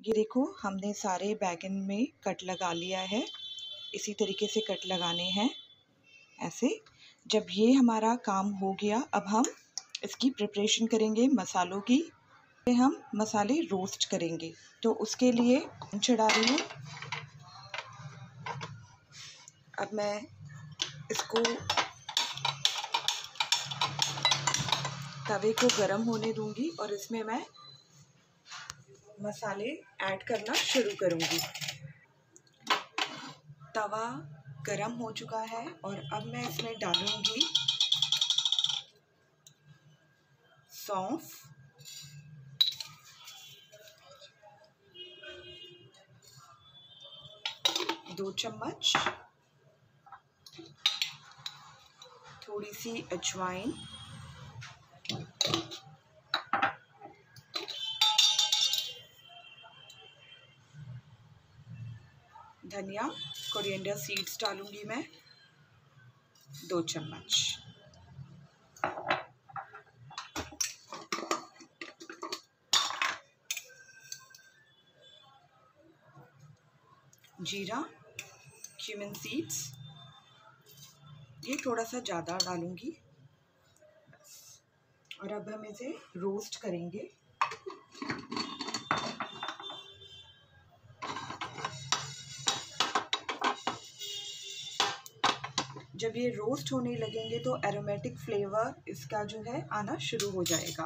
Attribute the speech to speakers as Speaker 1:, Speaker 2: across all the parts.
Speaker 1: ये देखो हमने सारे बैगन में कट लगा लिया है। इसी तरीके से कट लगाने हैं। ऐसे जब ये हमारा काम हो गया, अब हम इसकी प्रिपरेशन करेंगे मसालों की। हम मसाले रोस्ट करेंगे। तो उसके लिए चढ़ा रही हूँ। अब मैं इसको तवे को गरम होने दूँगी और इसमें मैं मसाले ऐड करना शुरू करूँगी। तवा गरम हो चुका है और अब मैं इसमें डालूँगी सौंफ। दो चम्मच। थोड़ी सी अजवाइन। धनिया कोरिएंडर सीड्स डालूँगी मैं, दो चम्मच। जीरा क्यूमिन सीड्स ये थोड़ा सा ज़्यादा डालूँगी। और अब हम इसे रोस्ट करेंगे। जब ये रोस्ट होने लगेंगे तो एरोमेटिक फ्लेवर इसका जो है आना शुरू हो जाएगा।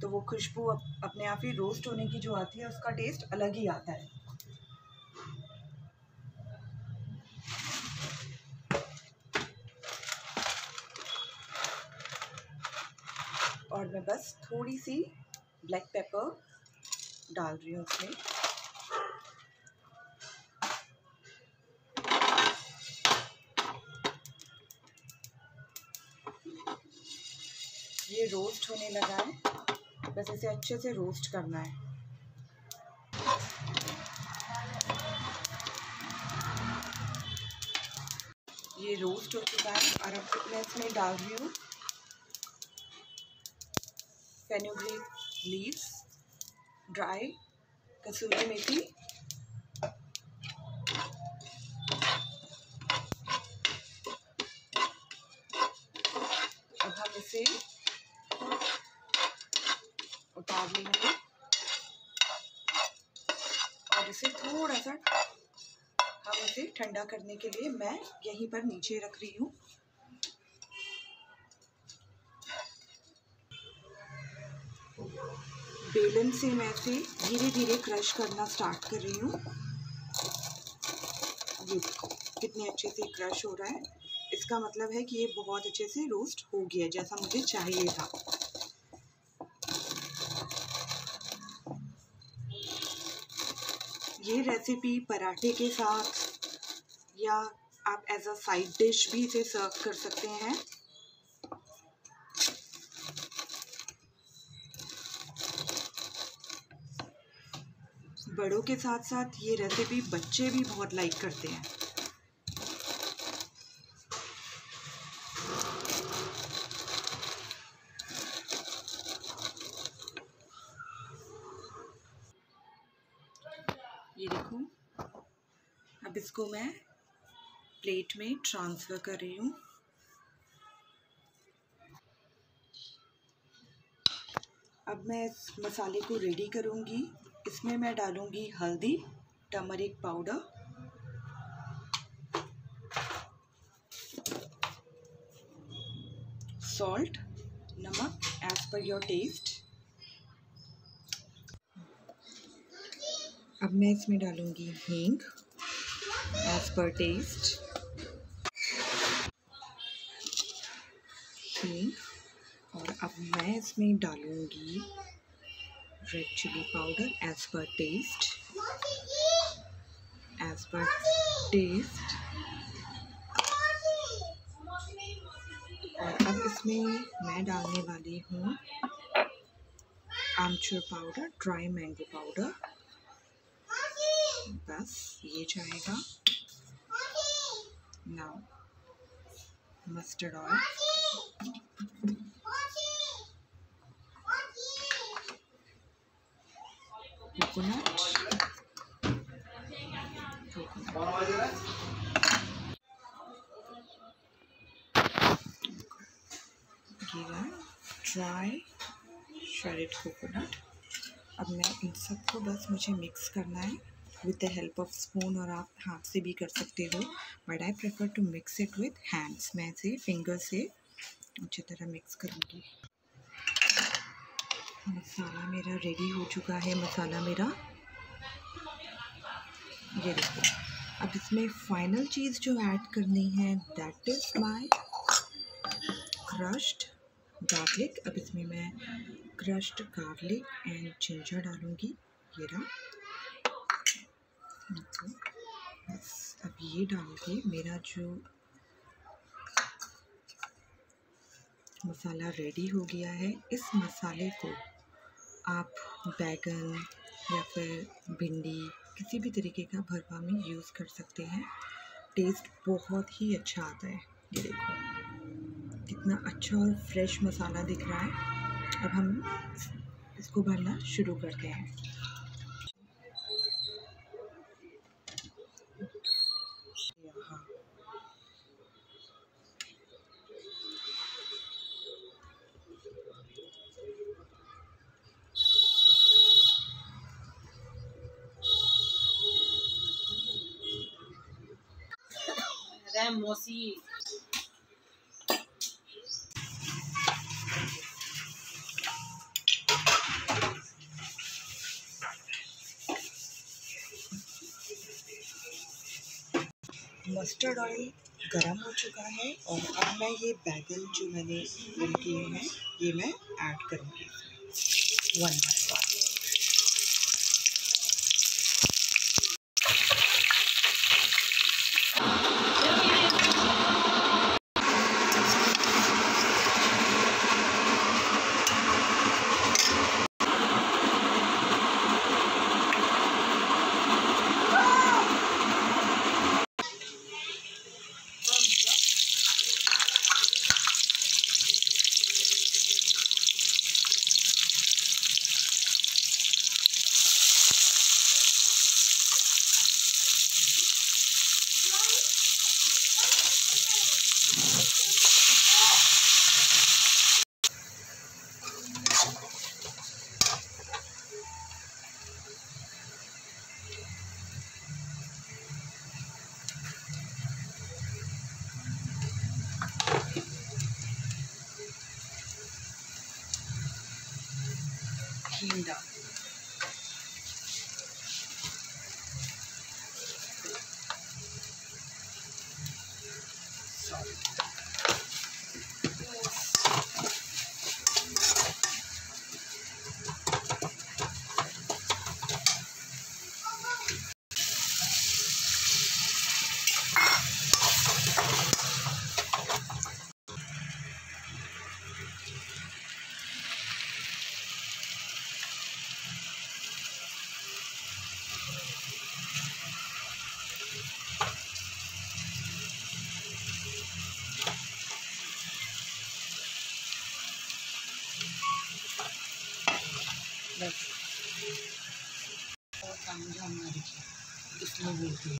Speaker 1: तो वो खुशबू अप, अपने आप ही रोस्ट होने की जो आती है उसका टेस्ट अलग ही आता है। और मैं बस थोड़ी सी ब्लैक पेपर डाल रही हूँ उसमें। रोस्ट होने लगा है। बस इसे अच्छे से रोस्ट करना है। ये रोस्ट हो चुका है और अब मैं इसमें डाल रही हूँ fenugreek leaves dry kasuri methi अब हम इसे उतार लेंगे इसे थोड़ा सा हम इसे ठंडा करने के लिए मैं यहीं पर नीचे रख रही हूँ। बेलन से मैं इसे धीरे धीरे क्रश करना स्टार्ट कर रही हूँ। ये कितने अच्छे से क्रश हो रहा है। इसका मतलब है कि ये बहुत अच्छे से रोस्ट हो गया जैसा मुझे चाहिए था। ये रेसिपी पराठे के साथ या आप एज अ साइड डिश भी इसे सर्व कर सकते हैं। बड़ों के साथ साथ ये रेसिपी बच्चे भी बहुत लाइक करते हैं ये देखो अब इसको मैं प्लेट में ट्रांसफ़र कर रही हूँ। अब मैं इस मसाले को रेडी करूँगी। इसमें मैं डालूँगी हल्दी टमरिक पाउडर। सॉल्ट, नमक एज पर योर टेस्ट अब मैं इसमें डालूँगी हींग। एज पर टेस्ट हींग और अब मैं इसमें डालूँगी red chilli powder as per taste as per taste और अब इसमें मैं डालने वाली हूँ आमचूर पाउडर ड्राई मैंगो पाउडर बस, ये जाएगा। Now, mustard oil. Coconut. give a dry shredded coconut अब मैं इन सबको बस मुझे मिक्स करना है with the help of spoon और आप हाथ से भी कर सकते हो but I prefer to mix it with hands मैं इसे फिंगर से अच्छी तरह मिक्स करूँगी। मसाला मेरा रेडी हो चुका है, मसाला मेरा ये देखो। अब इसमें फाइनल चीज़ जो ऐड करनी है that is my crushed garlic अब इसमें मैं क्रश्ड गार्लिक एंड जिंजर डालूँगी। ये रहा बस अब ये डाल के मेरा जो मसाला रेडी हो गया है, इस मसाले को आप बैगन या फिर भिंडी किसी भी तरीके का भरवा में यूज़ कर सकते हैं। टेस्ट बहुत ही अच्छा आता है। ये देखो, कितना अच्छा और फ्रेश मसाला दिख रहा है। अब हम इसको भरना शुरू करते हैं।
Speaker 2: मौसी।
Speaker 1: मस्टर्ड ऑयल गरम हो चुका है और अब मैं ये बैगन जो मैंने फिल किए हैं, ये मैं ऐड करूँगी। One daw. Sorry. बस।
Speaker 2: और काम जो हमारी इसलिए बोलती